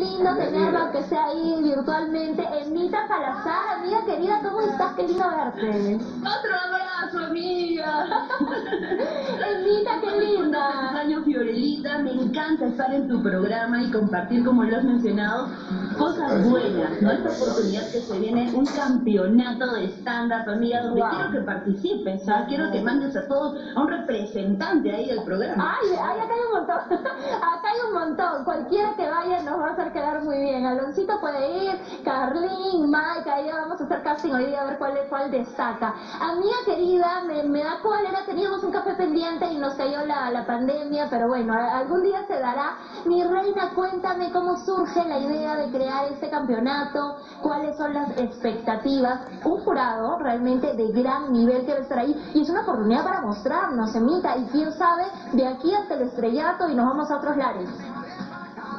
lindo tenerlo, que sea ahí virtualmente. Emita Salazar, amiga querida, ¿cómo estás? Qué lindo verte. Otro abrazo, amiga. Emita, qué linda. años, Fiorelita. Me encanta estar en tu programa y compartir, como lo has mencionado, cosas buenas, ¿no? Esta oportunidad que se viene, un campeonato de stand-up, amiga, donde quiero que participes, ¿sabes? Quiero que mandes a todos, a un representante ahí del programa. Ay, ay, acá hay un montón. acá hay un montón. Cualquiera que vaya nos va a hacer quedar muy bien. Aloncito puede ir, Carlín, Mike, ahí vamos a hacer casting hoy día a ver cuál, cuál destaca. Amiga querida, me, me da cólera, teníamos un café pendiente y nos cayó la, la pandemia, pero bueno, algún día se dará. Mi reina, cuéntame cómo surge la idea de crear este campeonato, cuáles son las expectativas. Un jurado realmente de gran nivel que va a estar ahí y es una oportunidad para mostrarnos, Emita, y quién sabe, de aquí hasta el estrellato y nos vamos a otros lares.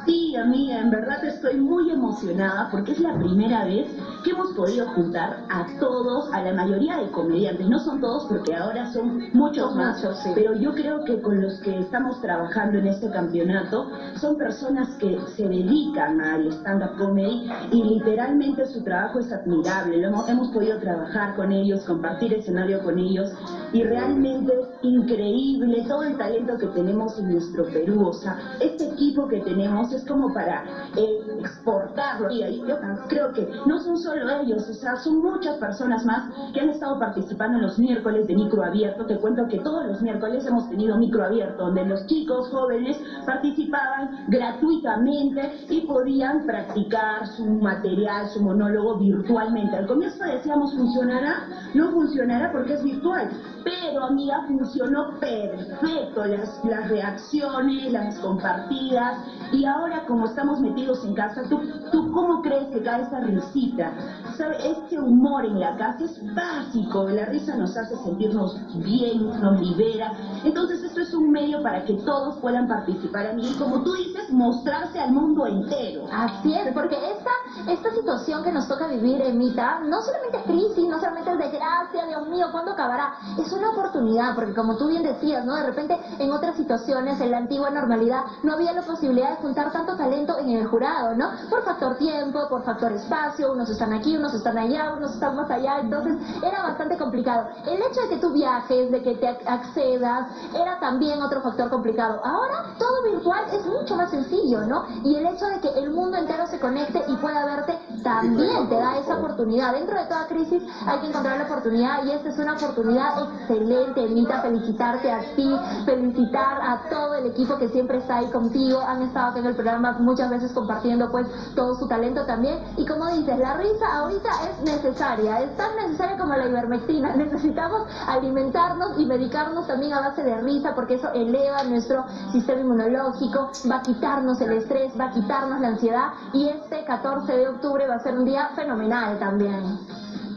Sí, amiga, en verdad estoy muy emocionada porque es la primera vez que hemos podido juntar a todos, a la mayoría de comediantes. No son todos porque ahora son muchos más, pero yo creo que con los que estamos trabajando en este campeonato son personas que se dedican al stand-up comedy y literalmente su trabajo es admirable. hemos, hemos podido trabajar con ellos, compartir escenario con ellos y realmente es increíble todo el talento que tenemos en nuestro Perú. O sea, este equipo que tenemos es como para eh, exportarlo. Y yo creo que no son solo ellos, o sea, son muchas personas más que han estado participando en los miércoles de micro abierto. Te cuento que todos los miércoles hemos tenido micro abierto, donde los chicos jóvenes participaban gratuitamente y podían practicar su material, su monólogo virtualmente. Al comienzo decíamos, ¿funcionará? No funcionará porque es virtual. Pero, amiga, funcionó perfecto. Las, las reacciones, las compartidas. Y ahora ahora como estamos metidos en casa, ¿tú, tú cómo crees que cae esa risita? ¿Sabe? Este humor en la casa es básico, la risa nos hace sentirnos bien, nos libera. Entonces esto es un medio para que todos puedan participar a mí y como tú dices, mostrarse al mundo entero. Así es, porque esta, esta situación que nos toca vivir, Emita, no solamente es crisis, no solamente es desgracia, Dios mío, ¿cuándo acabará? Es una oportunidad, porque como tú bien decías, ¿no? De repente en otras situaciones, en la antigua normalidad, no había la posibilidad de juntar tanto talento en el jurado, ¿no? Por factor tiempo, por factor espacio, unos están aquí, unos están allá, unos están más allá, entonces era bastante complicado. El hecho de que tú viajes, de que te accedas, era también otro factor complicado. Ahora todo virtual es mucho más sencillo, ¿no? Y el hecho de que el mundo entero se conecte y pueda verte también te da esa oportunidad. Dentro de toda crisis hay que encontrar la oportunidad y esta es una oportunidad excelente, Emita, felicitarte a ti, felicitar a todo el equipo que siempre está ahí contigo, han estado aquí en el programa muchas veces compartiendo pues todo su talento también. Y como dices, la risa ahorita es necesaria, es tan necesaria como la ivermectina. Necesitamos alimentarnos y medicarnos también a base de risa porque eso eleva nuestro sistema inmunológico, va a quitarnos el estrés, va a quitarnos la ansiedad y este 14 de octubre va a ser un día fenomenal también.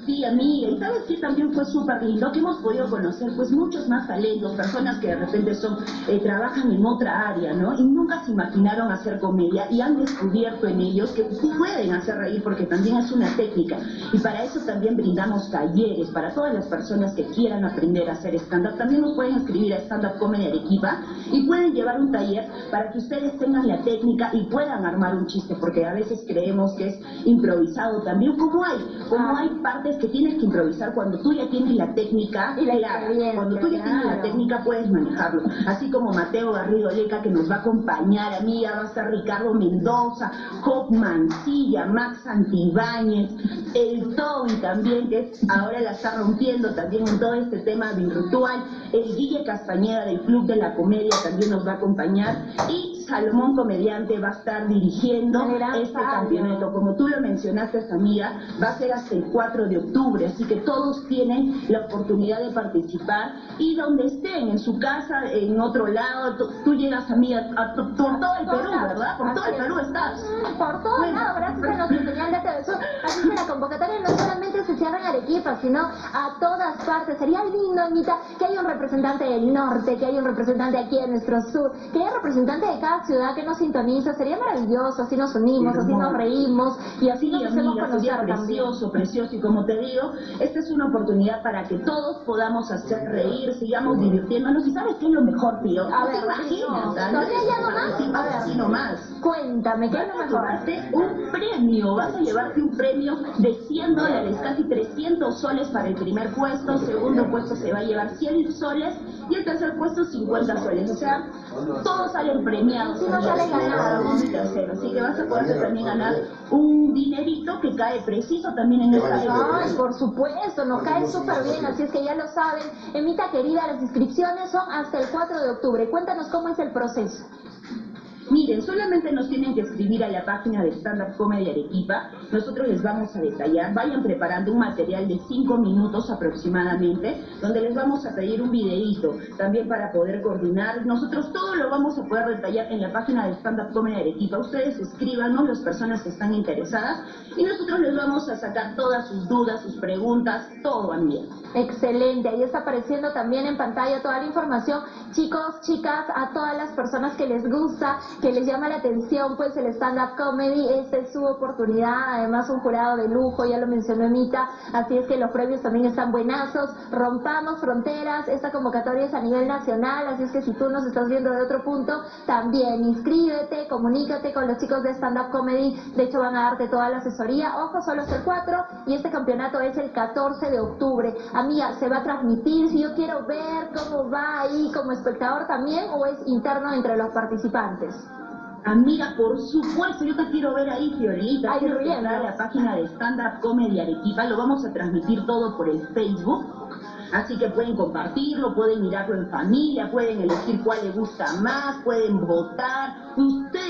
Sí, amiga, y sabes que también fue súper lindo que hemos podido conocer pues muchos más talentos, personas que de repente son, eh, trabajan en otra área, ¿no? Y nunca se imaginaron hacer comedia y han descubierto en ellos que pueden hacer reír porque también es una técnica. Y para eso también brindamos talleres para todas las personas que quieran aprender a hacer stand-up. También nos pueden escribir a Stand Up Comedy Arequipa y pueden llevar un taller para que ustedes tengan la técnica y puedan armar un chiste, porque a veces creemos que es improvisado también, como hay, como hay partes que tienes que improvisar cuando tú ya tienes la técnica y la Cuando tú ya tienes la técnica puedes manejarlo. Así como Mateo Garrido Leca que nos va a acompañar, a mí ya va a estar Ricardo Mendoza, Job Mancilla, Max Santibáñez, el Toby también, que ahora la está rompiendo también en todo este tema virtual, el Guille Castañeda del Club de la Comedia también nos va a acompañar. Y Salomón Comediante va a estar dirigiendo este campeonato. Como tú lo mencionaste, amiga, va a ser hasta el 4 de octubre, así que todos tienen la oportunidad de participar y donde estén, en su casa, en otro lado, tú llegas, amiga, a, por todo el Perú, ¿verdad? Por todo el Perú estás. Por todo el lado, gracias a nuestra señal de televisión. Así que la convocatoria no en Arequipa, sino a todas partes. Sería lindo, Anita, que haya un representante del norte, que haya un representante aquí en nuestro sur, que haya un representante de cada ciudad que nos sintoniza, sería maravilloso, así nos unimos, así nos reímos y así nos hacemos conocer precioso, precioso, y como te digo, esta es una oportunidad para que todos podamos hacer reír, sigamos divirtiéndonos. ¿Y sabes qué es lo mejor, tío? A No ver, te imaginas, no. ¿ah? ¿Todavía hay algo más? Sí, A ver. sí, nomás. Cuéntame, ¿qué es Vas lo a mejor? llevarte un premio, vas a llevarte un premio de 100 dólares, casi 300 soles para el primer puesto, segundo puesto se va a llevar 100 soles y el tercer puesto 50 soles, o sea, todos salen premiados. Sí, no sale ganado. Un tercero, así que vas a poder también ganar un dinerito que cae preciso también en esta época. Ay, por supuesto, nos cae súper bien, así es que ya lo saben. Emita querida, las inscripciones son hasta el 4 de octubre. Cuéntanos cómo es el proceso. Miren, solamente nos tienen que escribir a la página de Stand Comedy Arequipa. Nosotros les vamos a detallar. Vayan preparando un material de 5 minutos aproximadamente, donde les vamos a pedir un videíto también para poder coordinar. Nosotros todo lo vamos a poder detallar en la página de Stand Comedy Arequipa. Ustedes escríbanos, las personas que están interesadas, y nosotros les vamos a sacar todas sus dudas, sus preguntas, todo, amiga. Excelente, ahí está apareciendo también en pantalla toda la información. Chicos, chicas, a todas las personas que les gusta, que les llama la atención, pues el stand-up comedy, esta es su oportunidad. Además, un jurado de lujo, ya lo mencionó Emita, así es que los premios también están buenazos. Rompamos fronteras, esta convocatoria es a nivel nacional, así es que si tú nos estás viendo de otro punto, también inscríbete, comunícate con los chicos de stand-up comedy. De hecho, van a darte toda la asesoría. Ojo, solo es el 4 y este campeonato es el 14 de octubre. Amiga, se va a transmitir. Si yo quiero ver cómo va ahí como espectador también, o es interno entre los participantes. Amiga, por supuesto, yo te quiero ver ahí, Fiorita. Ay, Quiero entrar a la página de Stand Up Comedy Arequipa. Lo vamos a transmitir todo por el Facebook. Así que pueden compartirlo, pueden mirarlo en familia, pueden elegir cuál les gusta más, pueden votar.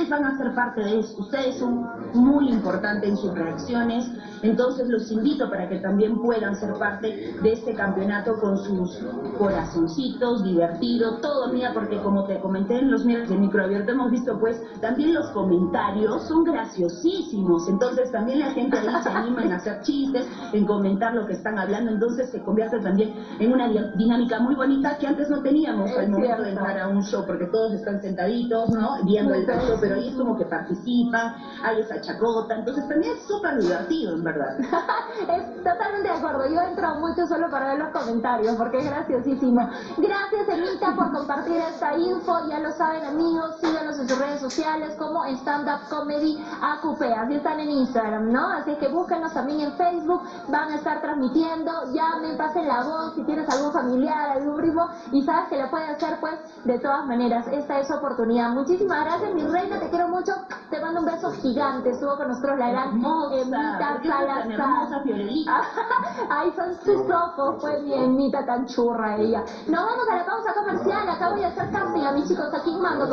Ustedes van a ser parte de eso. Ustedes son muy importantes en sus reacciones. Entonces los invito para que también puedan ser parte de este campeonato con sus corazoncitos, divertido, todo, mira, porque como te comenté en los miércoles de microabierto hemos visto pues también los comentarios son graciosísimos. Entonces también la gente ahí se anima en hacer chistes, en comentar lo que están hablando. Entonces se convierte también en una di- dinámica muy bonita que antes no teníamos Es al momento de entrar a un show, porque todos están sentaditos, ¿no? Viendo el Ujú. show, pero ahí como que participan, hay esa chacota. Entonces también es súper divertido, en verdad. Es totalmente de acuerdo. Yo entro mucho solo para ver los comentarios porque es graciosísimo. Gracias, Emita, por compartir esta info. Ya lo saben, amigos, síganos en sus redes sociales como Stand Up Comedy AQP. Así están en Instagram, ¿no? Así que búsquenos también en Facebook. Van a estar transmitiendo. Llamen, pasen la voz si tienes algún familiar, algún primo y sabes que lo puede hacer, pues de todas maneras. Esta es su oportunidad. Muchísimas gracias, mi reina. Te quiero mucho. Te mando un beso gigante. Estuvo con nosotros la gran Hermosa, Emita ¿por qué eres tan Salazar. hermosa, Fiorelita? Ay, son sus ojos, fue mi Emita tan churra ella. Nos vamos a la pausa comercial, acabo de hacer casting a mis chicos aquí en Mando.